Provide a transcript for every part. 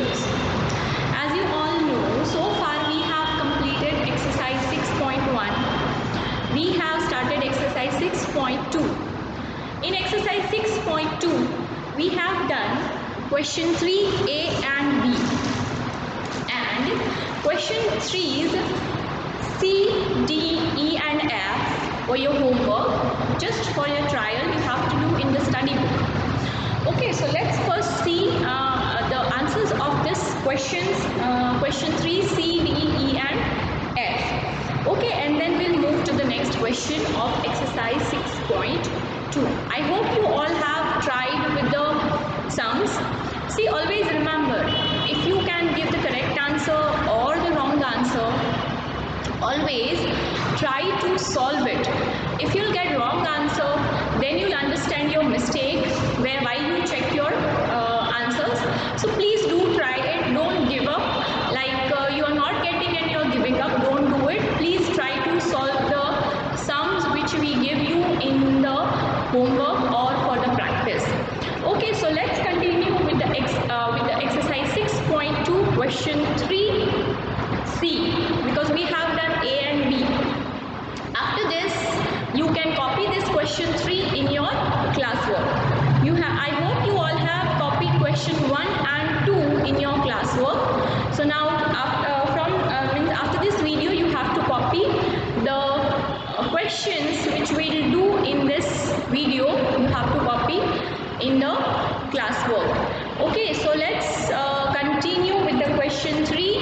As you all know, so far we have completed exercise 6.1. We have started exercise 6.2. In exercise 6.2, we have done question 3a and b. And question 3's C, D, E and F for your homework. Just for your trial, you have to do in the study book. Okay, so let's first see uh, questions. Uh, question 3, C, D, E and F. Okay, and then we'll move to the next question of exercise 6.2. I hope you all have tried with the sums. See, always remember, if you can give the correct answer or the wrong answer, always try to solve it if you'll get wrong answer then you'll understand your mistake where why you check your uh, answers so please do try it. Don't give up. Like uh, you are not getting and you're giving up. Don't do it. Please try to solve the sums which we give you in the homework or for the practice. Okay so let's continue with the ex uh, with the exercise 6.2 question 3 C because we have done A and B. After this, you can copy this question 3 in your classwork. You have, I hope you all have copied question 1 and 2 in your classwork. So now after, from uh, means after this video, you have to copy the uh, questions which we will do in this video. You have to copy in the classwork. Okay, so let's uh, continue with the question 3.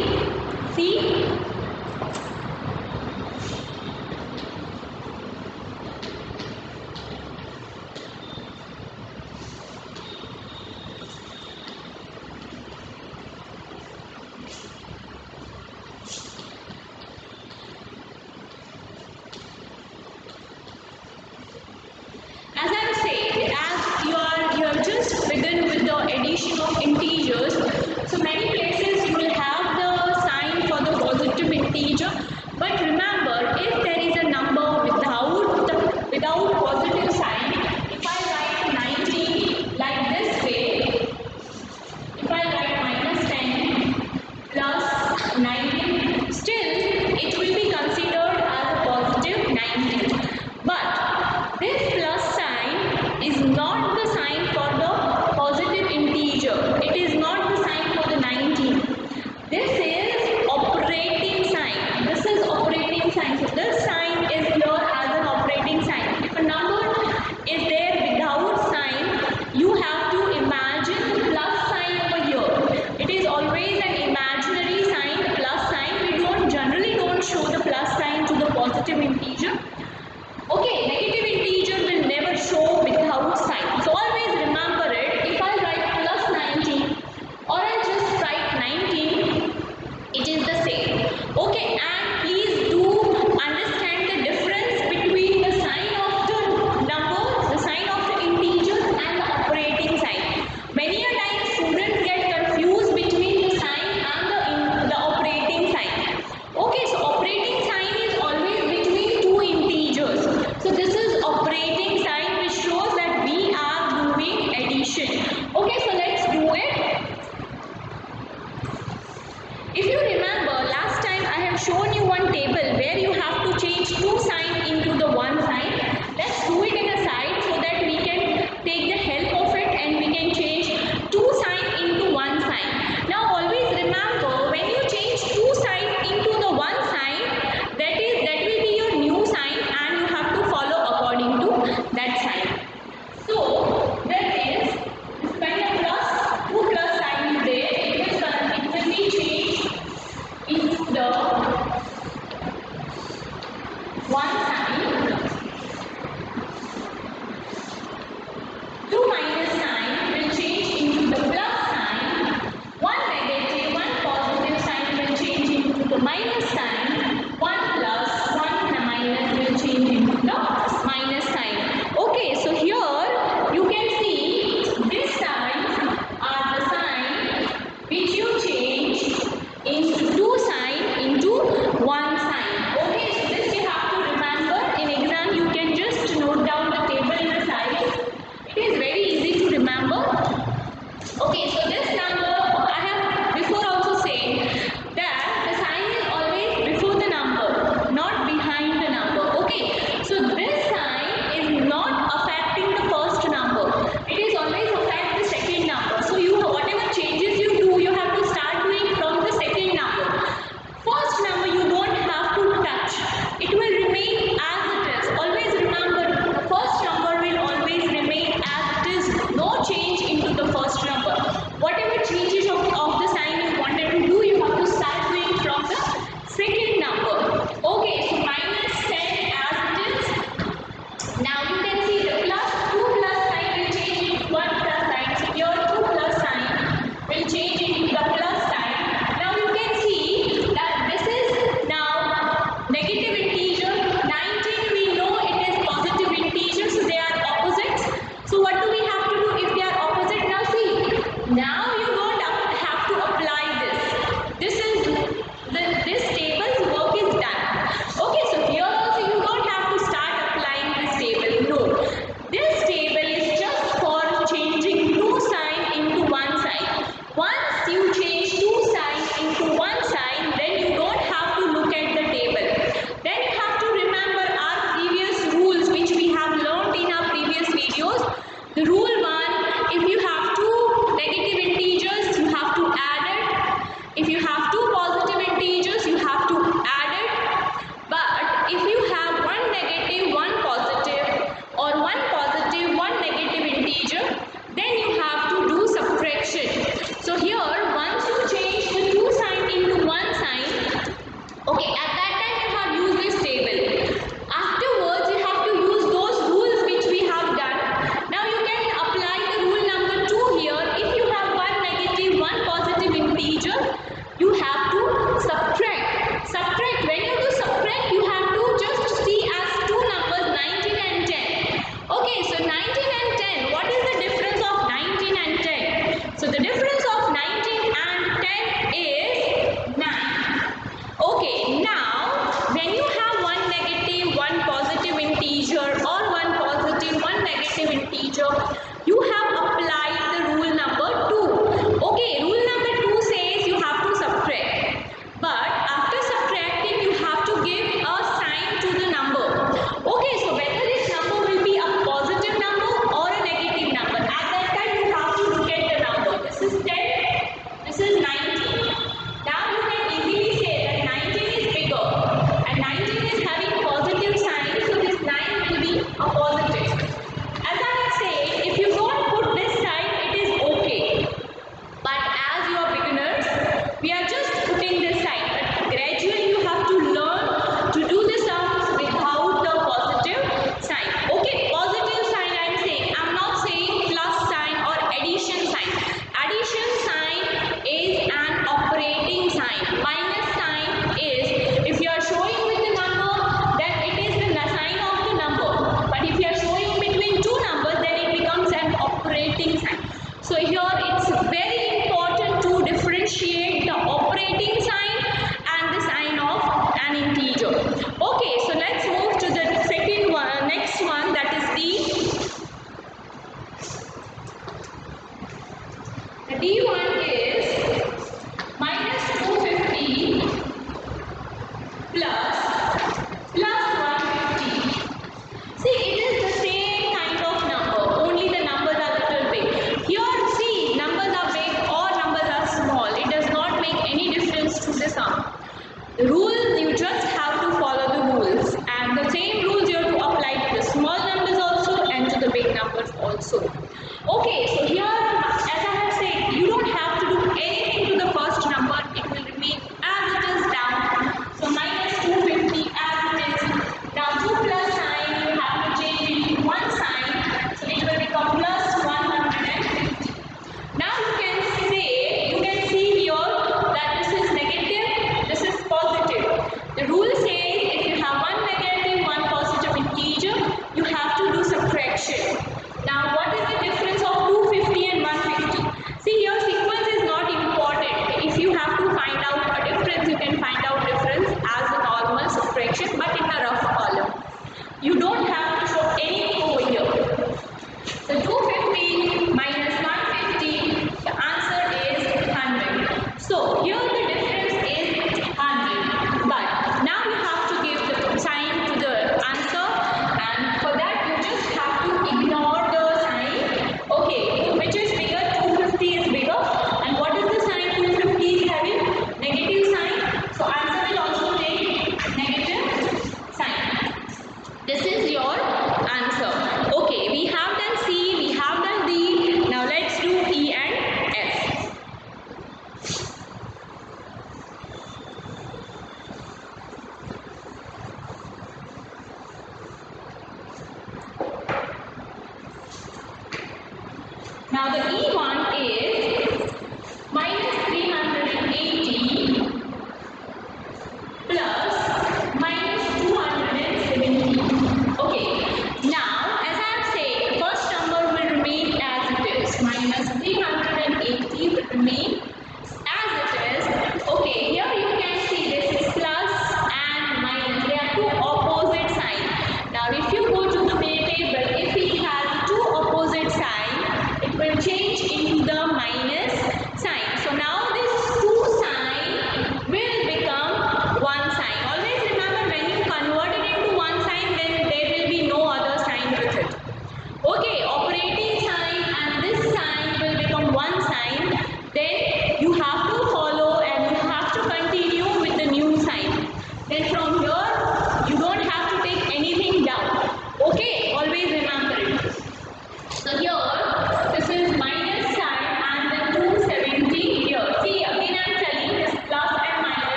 So here it's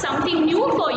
something new for